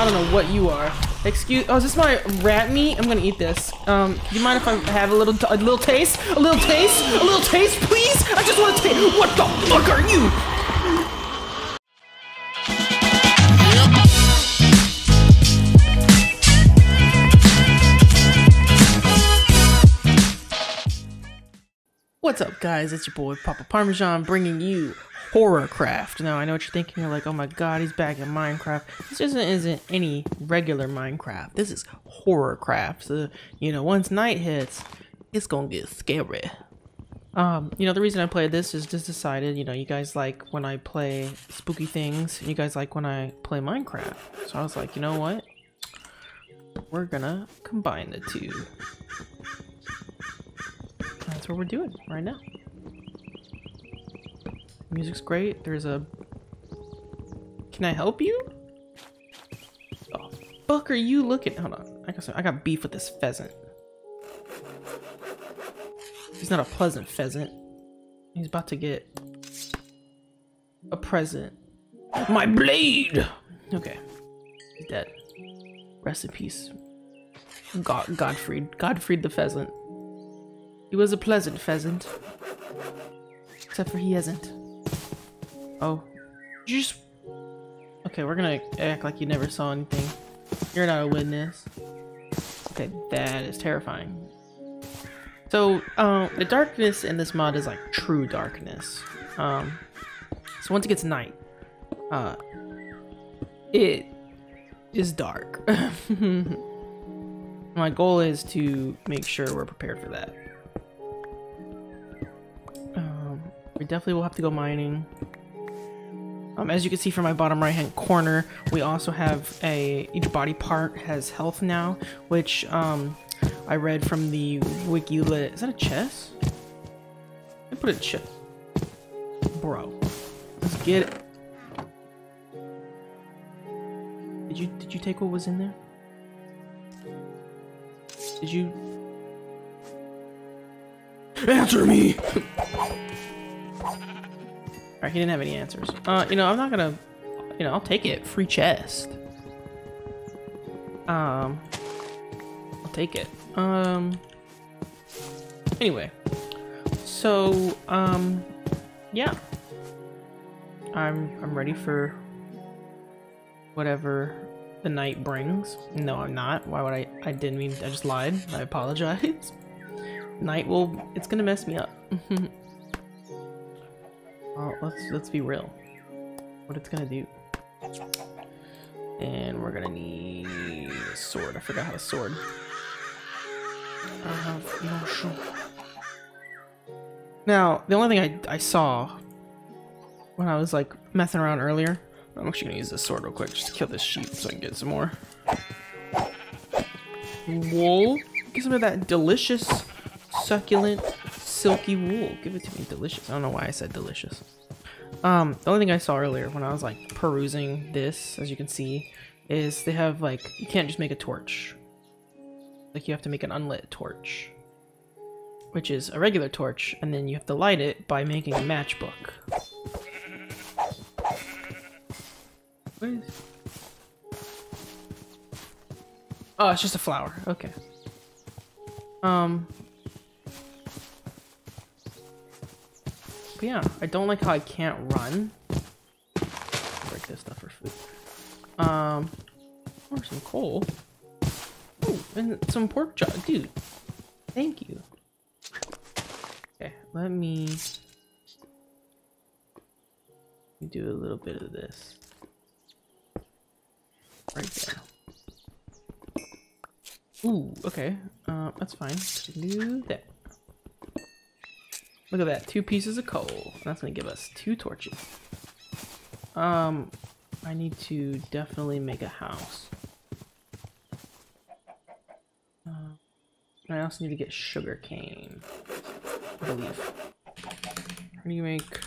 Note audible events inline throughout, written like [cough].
I don't know what you are. Excuse. Oh, is this my rat meat? I'm gonna eat this. Um, do you mind if I have a little, a little taste? A little taste? A little taste, please? I just want to taste. What the fuck are you? What's up, guys? It's your boy Papa Parmesan bringing you Horrorcraft. Now, I know what you're thinking. You're like, oh my god, he's back in Minecraft. This isn't, any regular Minecraft. This is Horrorcraft. So, you know, once night hits, it's gonna get scary. Um, you know, the reason I played this is just decided, you know, you guys like when I play spooky things, you guys like when I play Minecraft. So I was like, you know what? We're gonna combine the two. What we're doing right now. Music's great. There's a... Can I help you? Oh, fuck are you looking? Hold on. I got, I got beef with this pheasant. He's not a pleasant pheasant. He's about to get a present. My blade! Okay. He's dead. Rest in peace. God, Godfried. Godfried the pheasant. He was a pleasant pheasant. Except for he isn't. Oh. You just... Okay, we're gonna act like you never saw anything. You're not a witness. Okay, that is terrifying. So, um, the darkness in this mod is like true darkness. Um, so once it gets night, uh, it is dark. [laughs] My goal is to make sure we're prepared for that. We definitely will have to go mining. Um, as you can see from my bottom right hand corner, we also have a, each body part has health now, which um, I read from the wiki. Is that a chest? I put a chest. Bro, let's get it. Did you, did you take what was in there? Did you? Answer me! [laughs] Alright, he didn't have any answers. Uh, you know, I'm not gonna... You know, I'll take it. Free chest. Um... I'll take it. Um... Anyway. So, um... Yeah. I'm, I'm ready for... Whatever the night brings. No, I'm not. Why would I... I didn't mean... I just lied. I apologize. [laughs] Night will... It's gonna mess me up. [laughs] Well, let's let's be real. What it's gonna do. And we're gonna need a sword. I forgot how to sword. I have no. Now, the only thing I, I saw when I was like messing around earlier, I'm actually gonna use this sword real quick just to kill this sheep so I can get some more wool. Get some of that delicious, succulent silky wool. Give it to me. Delicious. I don't know why I said delicious. Um, the only thing I saw earlier when I was like perusing this, as you can see, is they have like, you can't just make a torch. Like you have to make an unlit torch. Which is a regular torch, and then you have to light it by making a matchbook. What is... Oh, it's just a flower. Okay. Um, But yeah, I don't like how I can't run. Break this stuff for food. Um, or some coal. Ooh, and some pork chop, dude. Thank you. Okay, let me do a little bit of this. Right there. Ooh, okay. Uh, that's fine. Do that. Look at that, two pieces of coal. That's gonna give us two torches. Um, I need to definitely make a house. Uh, I also need to get sugar cane, I believe. How do you make,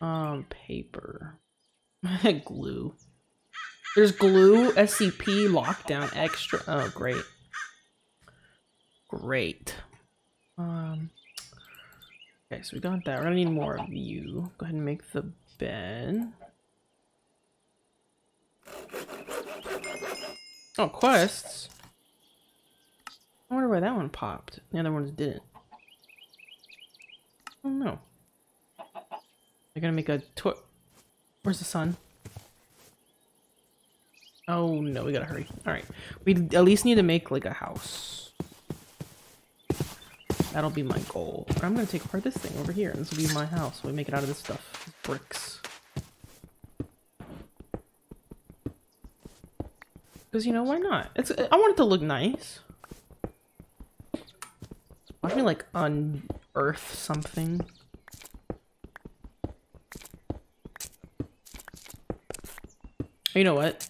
um, paper? [laughs] glue. There's glue, SCP, lockdown, extra. Oh, great. Great. Um, Okay, so we got that. We're gonna need more of you. Go ahead and make the bed. Oh, quests. I wonder why that one popped. The other ones didn't. Oh no. They're gonna make a tour. Where's the sun? Oh no, we gotta hurry. Alright. We at least need to make like a house. That'll be my goal. I'm gonna take apart this thing over here, and this will be my house. We make it out of this stuff. Bricks. Because, you know, why not? It's I want it to look nice. Watch me, like, unearth something. You know what?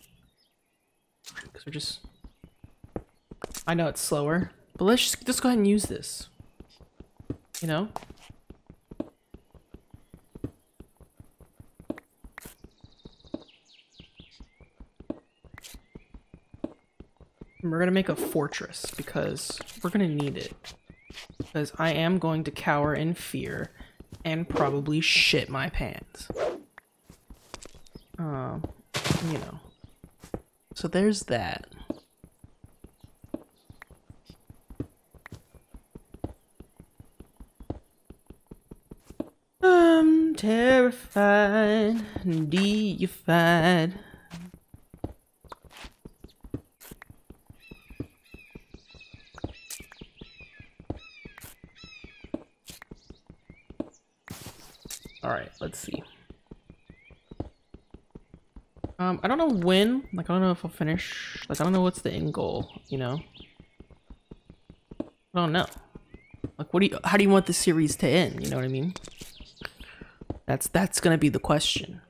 Because we're just... I know it's slower, but let's just, just go ahead and use this. You know? we're gonna make a fortress because we're gonna need it. Because I am going to cower in fear and probably shit my pants. Um, you know. So there's that. Terrified, deified. Alright, let's see. Um, I don't know when, like, I don't know if I'll finish, like, I don't know what's the end goal, you know? I don't know. Like, what do you, how do you want the series to end, you know what I mean? That's, that's gonna be the question.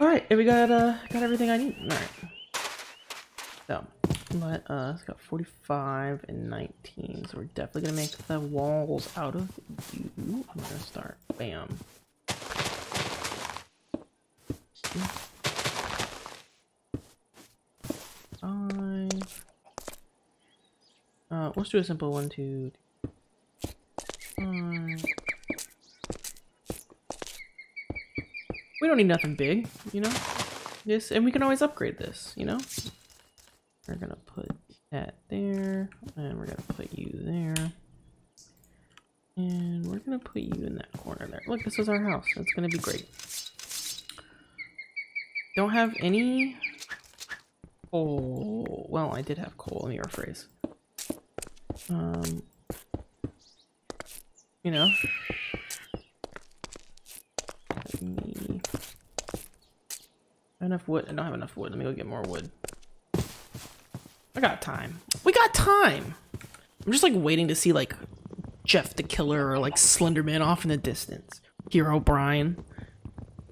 Alright, and we got, uh, got everything I need. Alright. So, but uh, it's got 45 and 19, so we're definitely gonna make the walls out of you. I'm gonna start. Bam. Five. Uh, let's do a simple one, two, five. We don't need nothing big, you know? This, and we can always upgrade this, you know? We're gonna put that there, and we're gonna put you there. And we're gonna put you in that corner there. Look, this is our house. It's gonna be great. Don't have any coal. Well, I did have coal. Let me rephrase. Um, you know. Me. Enough wood. I don't have enough wood. Let me go get more wood. I got time. We got time. I'm just like waiting to see like Jeff the Killer or like Slenderman off in the distance. Herobrine.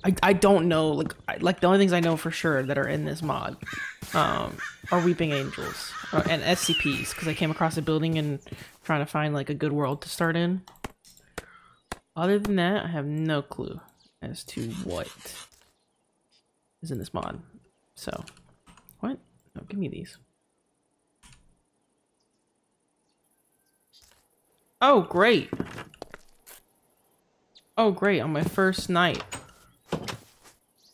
I, I don't know like I, like the only things I know for sure that are in this mod um are Weeping Angels uh, and SCPs because I came across a building and trying to find like a good world to start in. Other than that, I have no clue as to what is in this mod. So, what? No, give me these. Oh, great. Oh, great, on my first night.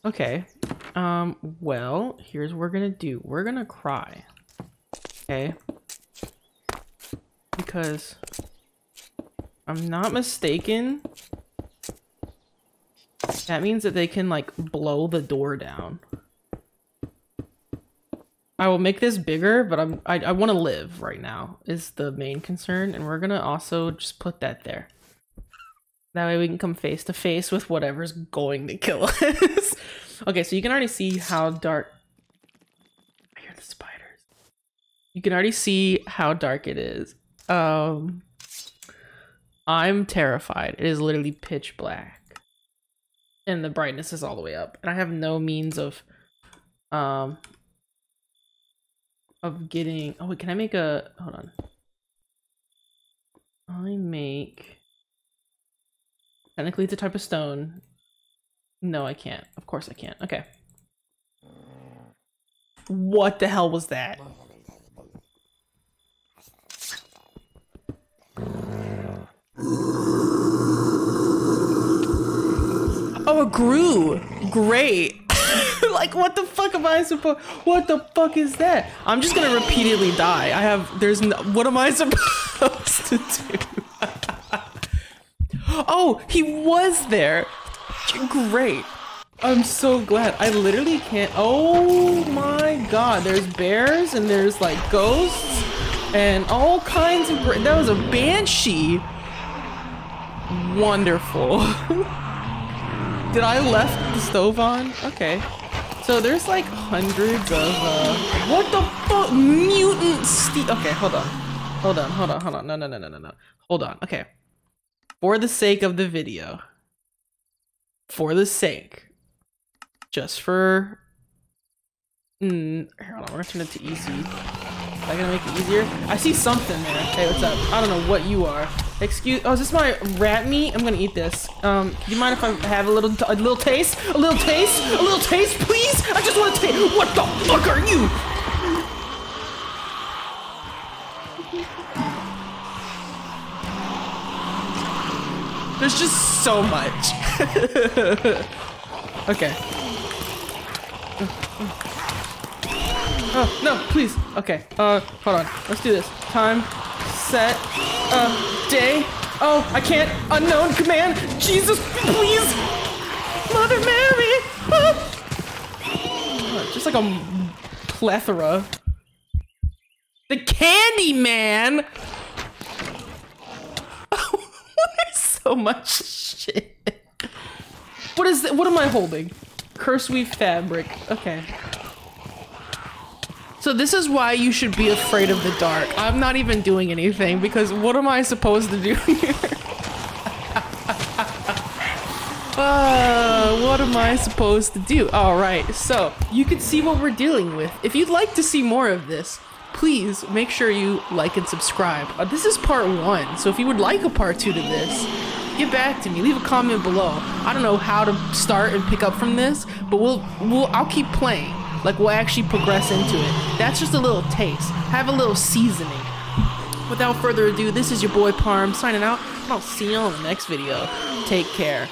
Okay. Um, well, here's what we're gonna do. We're gonna cry. Okay? Because I'm not mistaken. That means that they can, like, blow the door down. I will make this bigger, but I'm I, I want to live right now is the main concern, and we're gonna also just put that there. That way we can come face to face with whatever's going to kill [laughs] us. okay, so you can already see how dark. I hear the spiders. You can already see how dark it is. Um, I'm terrified. It is literally pitch black, and the brightness is all the way up, and I have no means of um of getting oh wait can i make a hold on i make Technically, it's a type of stone. No, I can't. Of course I can't. Okay. What the hell was that? Oh, it grew. Great. [laughs] like, what the fuck am I supposed? What the fuck is that? I'm just gonna repeatedly die. I have. There's. No, what am I [laughs] supposed to do? Oh, he was there. Great. I'm so glad. I literally can't. Oh my god. There's bears and there's like ghosts and all kinds of. That was a banshee. Wonderful. [laughs] Did I left the stove on? Okay. So there's like hundreds of, uh, what the fuck? Mutant. Okay, hold on. Hold on, hold on, hold on. No, no, no, no, no, no. Hold on. Okay. For the sake of the video, for the sake, just for, mm, hold on, we're gonna turn it to easy. Am I gonna make it easier? I see something there. Hey, what's up? I don't know what you are. Excuse. Oh, is this my rat meat? I'm gonna eat this. Um, do you mind if I have a little, a little taste? A little taste? A little taste, please? I just want to taste. What the fuck are you? There's just so much. [laughs] okay. Oh, no, please. Okay, uh, hold on. Let's do this. Time, set, uh, day. Oh, I can't. Unknown command. Jesus, please. Mother Mary. Oh. Just like a plethora. The Candy Man. There's so much shit. What is that? What am I holding? Curse weave fabric. Okay. So this is why you should be afraid of the dark. I'm not even doing anything because what am I supposed to do [laughs] here? [laughs] uh, what am I supposed to do? All right, so you can see what we're dealing with. If you'd like to see more of this, please make sure you like and subscribe. Uh, this is part one, so if you would like a part two to this, get back to me. Leave a comment below. I don't know how to start and pick up from this, but we'll we'll I'll keep playing. Like we'll actually progress into it. That's just a little taste. Have a little seasoning. Without further ado, this is your boy Parm signing out, I'll see you on the next video. Take care.